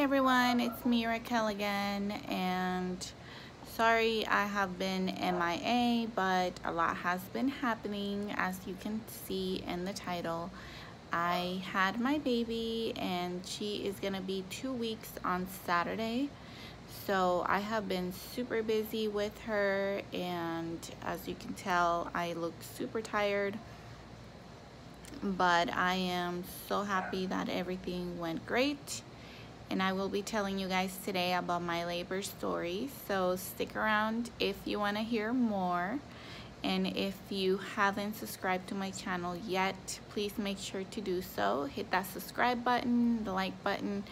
Hey everyone, it's me Raquel again and sorry I have been MIA but a lot has been happening. As you can see in the title. I had my baby and she is gonna be two weeks on Saturday. So I have been super busy with her and as you can tell I look super tired. But I am so happy that everything went great and I will be telling you guys today about my labor story. So stick around if you want to hear more. And if you haven't subscribed to my channel yet please make sure to do so. Hit that subscribe button the like button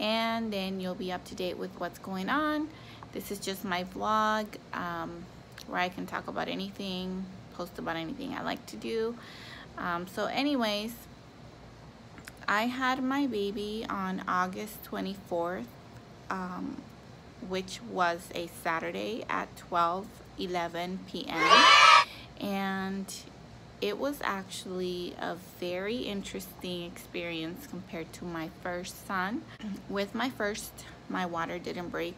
and then you'll be up to date with what's going on. This is just my vlog um, where I can talk about anything post about anything I like to do. Um, so anyways I had my baby on August 24th, um, which was a Saturday at 12 11 p.m. And it was actually a very interesting experience compared to my first son. With my first, my water didn't break.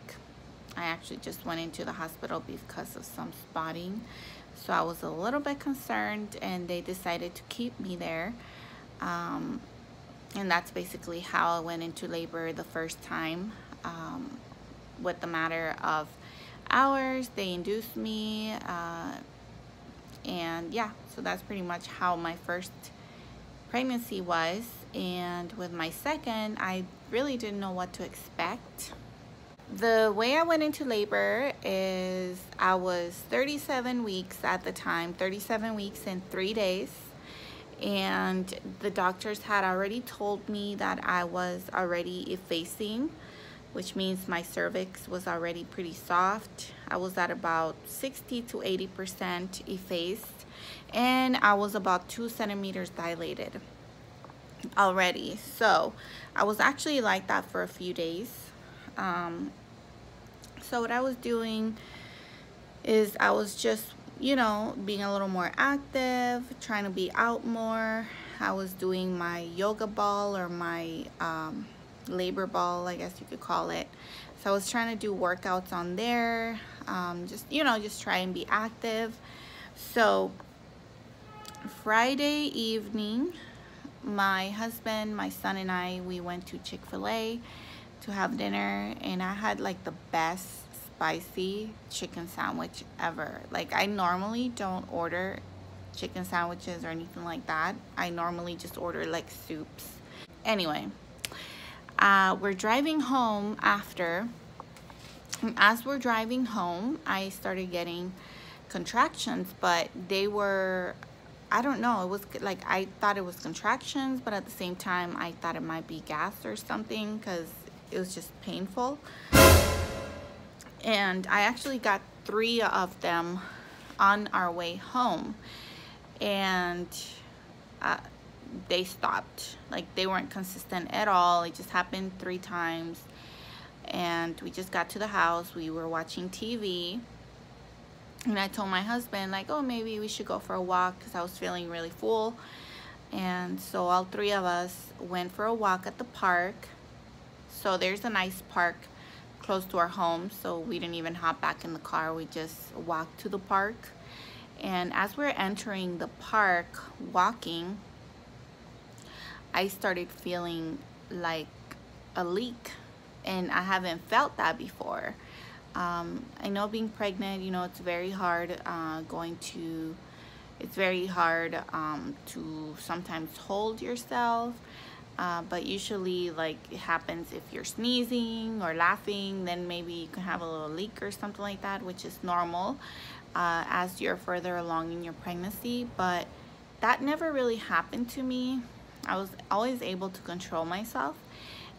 I actually just went into the hospital because of some spotting. So I was a little bit concerned and they decided to keep me there. Um, and that's basically how I went into labor the first time um, with the matter of hours. They induced me uh, and yeah so that's pretty much how my first pregnancy was. And with my second I really didn't know what to expect. The way I went into labor is I was 37 weeks at the time 37 weeks and three days and the doctors had already told me that I was already effacing which means my cervix was already pretty soft. I was at about 60 to 80% effaced and I was about two centimeters dilated already. So I was actually like that for a few days. Um, so what I was doing is I was just you know, being a little more active, trying to be out more. I was doing my yoga ball or my um, labor ball, I guess you could call it. So I was trying to do workouts on there, um, just, you know, just try and be active. So Friday evening, my husband, my son and I, we went to Chick-fil-A to have dinner and I had like the best spicy chicken sandwich ever. Like I normally don't order chicken sandwiches or anything like that. I normally just order like soups. Anyway, uh, we're driving home after. And as we're driving home, I started getting contractions, but they were, I don't know, it was like I thought it was contractions, but at the same time, I thought it might be gas or something because it was just painful and I actually got three of them on our way home. And uh, they stopped. Like they weren't consistent at all. It just happened three times. And we just got to the house. We were watching TV and I told my husband like oh maybe we should go for a walk because I was feeling really full. And so all three of us went for a walk at the park. So there's a nice park close to our home so we didn't even hop back in the car. We just walked to the park. And as we're entering the park walking I started feeling like a leak and I haven't felt that before. Um, I know being pregnant you know it's very hard uh, going to it's very hard um, to sometimes hold yourself uh, but usually like it happens if you're sneezing or laughing then maybe you can have a little leak or something like that which is normal uh, as you're further along in your pregnancy. But that never really happened to me. I was always able to control myself.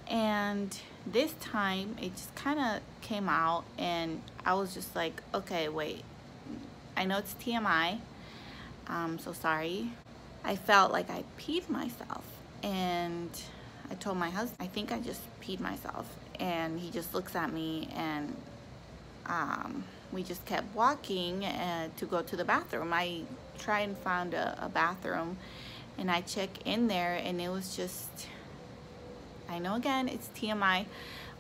And this time it just kind of came out and I was just like okay wait. I know it's TMI I'm so sorry. I felt like I peed myself and I told my husband, I think I just peed myself. And he just looks at me and um, we just kept walking uh, to go to the bathroom. I tried and found a, a bathroom and I check in there and it was just, I know again it's TMI,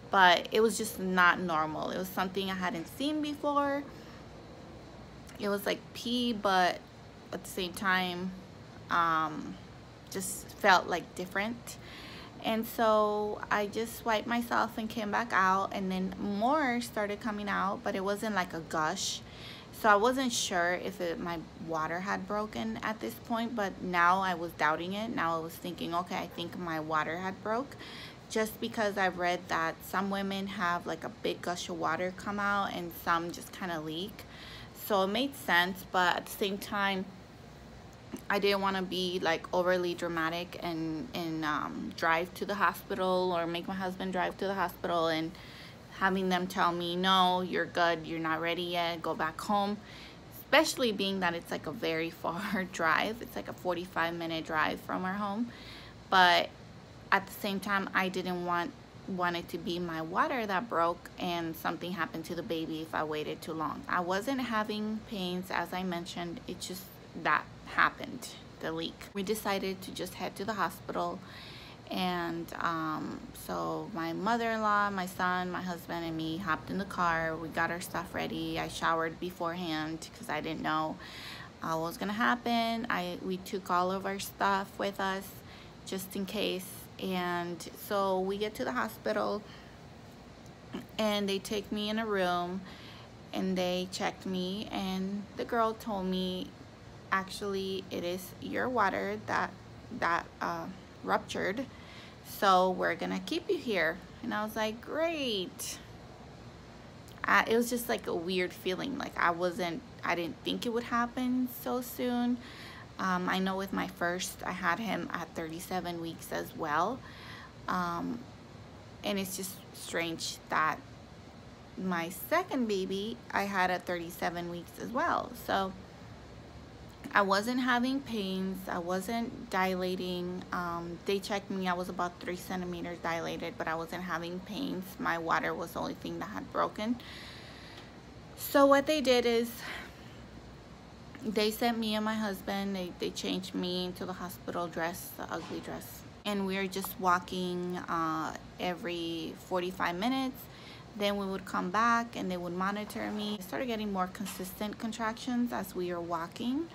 but it was just not normal it was something I hadn't seen before it was like pee but at the same time um, just felt like different. And so I just wiped myself and came back out and then more started coming out but it wasn't like a gush. So I wasn't sure if it, my water had broken at this point but now I was doubting it. Now I was thinking okay I think my water had broke. Just because I've read that some women have like a big gush of water come out and some just kind of leak. So it made sense but at the same time I didn't want to be like overly dramatic and and um, drive to the hospital or make my husband drive to the hospital and having them tell me no you're good you're not ready yet go back home. Especially being that it's like a very far drive it's like a 45 minute drive from our home. But at the same time I didn't want want it to be my water that broke and something happened to the baby if I waited too long. I wasn't having pains as I mentioned it's just that happened, the leak. We decided to just head to the hospital and um, so my mother-in-law, my son, my husband, and me hopped in the car. We got our stuff ready. I showered beforehand because I didn't know uh, what was gonna happen. I we took all of our stuff with us just in case. And so we get to the hospital and they take me in a room and they checked me and the girl told me actually it is your water that that uh, ruptured. So we're gonna keep you here. And I was like great. I, it was just like a weird feeling. Like I wasn't I didn't think it would happen so soon. Um, I know with my first I had him at 37 weeks as well. Um, and it's just strange that my second baby I had at 37 weeks as well. So I wasn't having pains. I wasn't dilating. Um, they checked me. I was about three centimeters dilated, but I wasn't having pains. My water was the only thing that had broken. So what they did is they sent me and my husband, they, they changed me into the hospital dress, the ugly dress. And we were just walking uh, every 45 minutes. Then we would come back and they would monitor me. I started getting more consistent contractions as we were walking.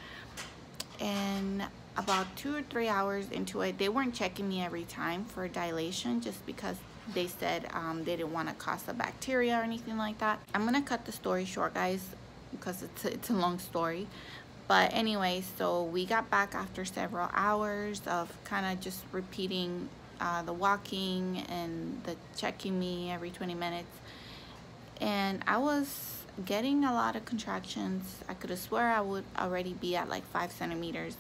And about two or three hours into it they weren't checking me every time for dilation just because they said um, they didn't want to cause a bacteria or anything like that. I'm gonna cut the story short guys because it's a, it's a long story. But anyway so we got back after several hours of kind of just repeating uh, the walking and the checking me every 20 minutes and i was getting a lot of contractions. I could have swore I would already be at like five centimeters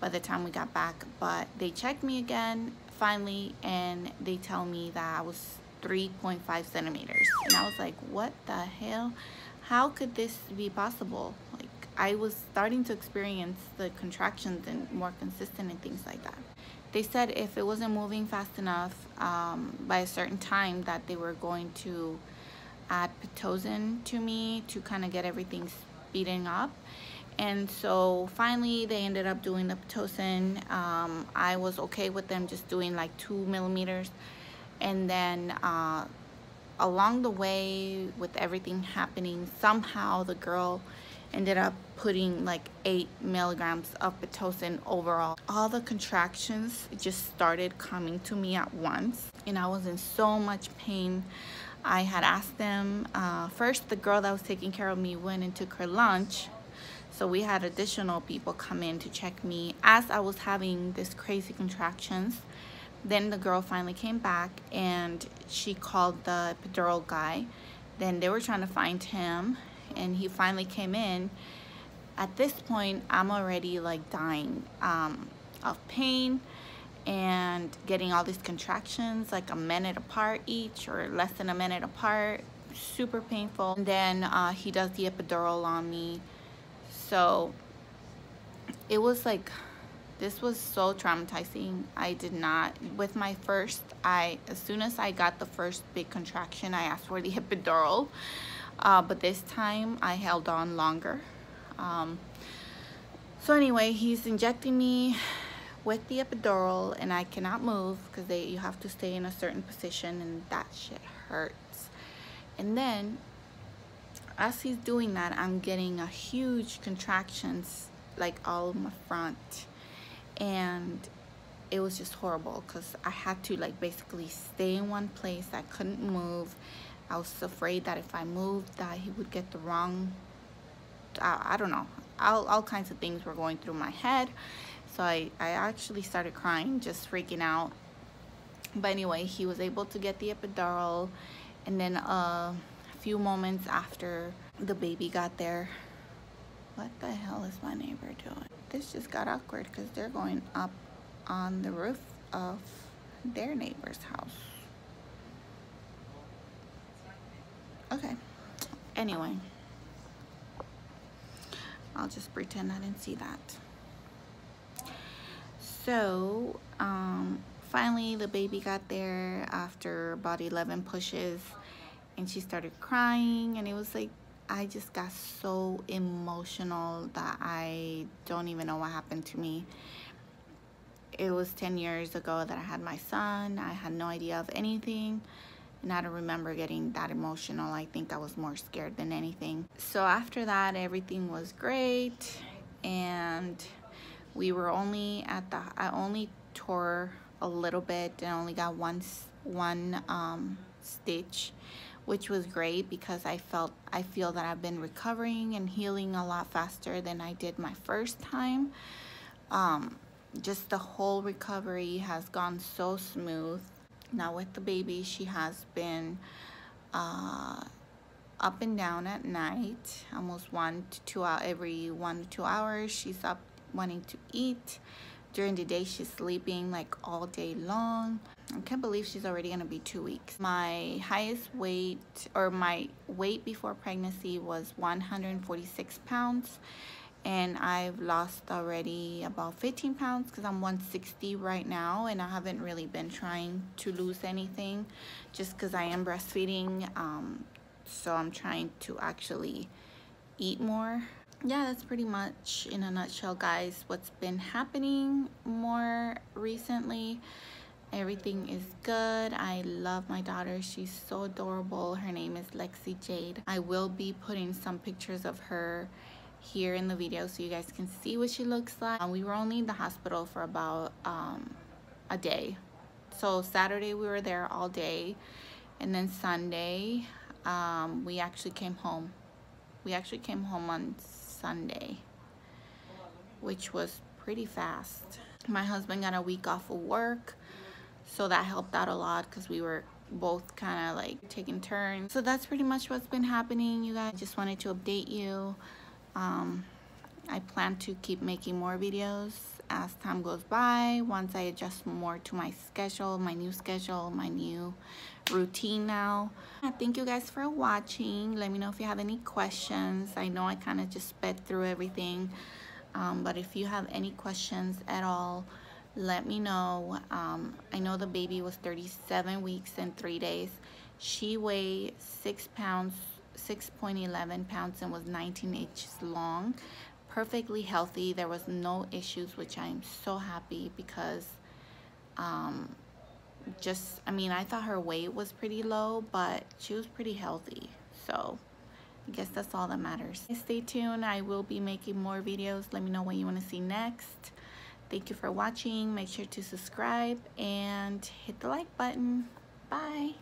by the time we got back, but they checked me again finally and they tell me that I was 3.5 centimeters. And I was like, what the hell? How could this be possible? Like I was starting to experience the contractions and more consistent and things like that. They said if it wasn't moving fast enough um, by a certain time that they were going to add Pitocin to me to kind of get everything speeding up. And so finally they ended up doing the Pitocin. Um, I was okay with them just doing like two millimeters. And then uh, along the way with everything happening, somehow the girl ended up putting like eight milligrams of Pitocin overall. All the contractions just started coming to me at once and I was in so much pain. I had asked them, uh, first the girl that was taking care of me went and took her lunch. So we had additional people come in to check me as I was having this crazy contractions. Then the girl finally came back and she called the epidural guy. Then they were trying to find him and he finally came in. At this point, I'm already like dying um, of pain and getting all these contractions like a minute apart each or less than a minute apart super painful. And then uh, he does the epidural on me. So it was like this was so traumatizing. I did not with my first I as soon as I got the first big contraction I asked for the epidural. Uh, but this time I held on longer. Um, so anyway he's injecting me with the epidural and I cannot move because they you have to stay in a certain position and that shit hurts. And then as he's doing that, I'm getting a huge contractions like all my front and it was just horrible because I had to like basically stay in one place. I couldn't move. I was afraid that if I moved that he would get the wrong, I, I don't know. All, all kinds of things were going through my head. So I, I actually started crying, just freaking out. But anyway, he was able to get the epidural. And then uh, a few moments after the baby got there, what the hell is my neighbor doing? This just got awkward because they're going up on the roof of their neighbor's house. Okay. Anyway. I'll just pretend I didn't see that. So, um, finally the baby got there after about 11 pushes and she started crying and it was like I just got so emotional that I don't even know what happened to me. It was 10 years ago that I had my son. I had no idea of anything. And I don't remember getting that emotional. I think I was more scared than anything. So after that, everything was great. And we were only at the, I only tore a little bit and only got one, one um, stitch which was great because I felt I feel that I've been recovering and healing a lot faster than I did my first time. Um, just the whole recovery has gone so smooth. Now with the baby, she has been uh, up and down at night, almost one to two hours, every one to two hours. She's up wanting to eat. During the day, she's sleeping like all day long. I can't believe she's already gonna be two weeks. My highest weight or my weight before pregnancy was 146 pounds and I've lost already about 15 pounds because I'm 160 right now and I haven't really been trying to lose anything just because I am breastfeeding um, so I'm trying to actually eat more yeah that's pretty much in a nutshell guys what's been happening more recently. Everything is good. I love my daughter. She's so adorable. Her name is lexi jade. I will be putting some pictures of her here in the video so you guys can see what she looks like. We were only in the hospital for about um, a day. So saturday we were there all day. And then sunday um, we actually came home. We actually came home on sunday which was pretty fast. My husband got a week off of work so that helped out a lot because we were both kind of like taking turns. So that's pretty much what's been happening you guys. Just wanted to update you. Um, I plan to keep making more videos as time goes by once I adjust more to my schedule my new schedule my new routine now. Thank you guys for watching. Let me know if you have any questions. I know I kind of just sped through everything um, but if you have any questions at all let me know. Um, I know the baby was 37 weeks and three days. She weighed six pounds 6.11 pounds and was 19 inches long perfectly healthy there was no issues which I'm so happy because um, just I mean I thought her weight was pretty low but she was pretty healthy so I guess that's all that matters stay tuned I will be making more videos let me know what you want to see next Thank you for watching. Make sure to subscribe and hit the like button. Bye.